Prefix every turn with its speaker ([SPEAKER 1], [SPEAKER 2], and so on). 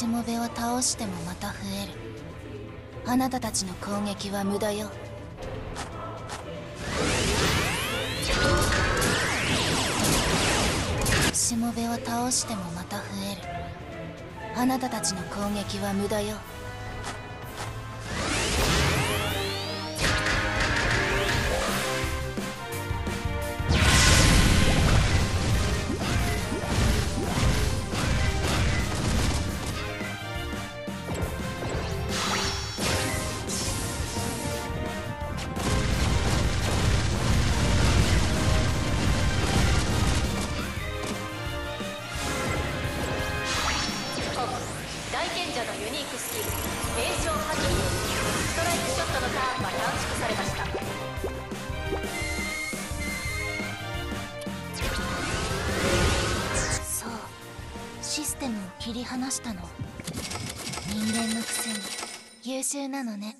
[SPEAKER 1] しもべを倒してもまた増える。あなたたちの攻撃は無駄よ。しもべを倒してもまた増える。あなたたちの攻撃は無駄よ。
[SPEAKER 2] 大賢者のユニークスキル名称破棄によりストライクショットのターンが短縮されました。
[SPEAKER 1] そう。システムを切り離したの。人間のくせに。優秀なのね。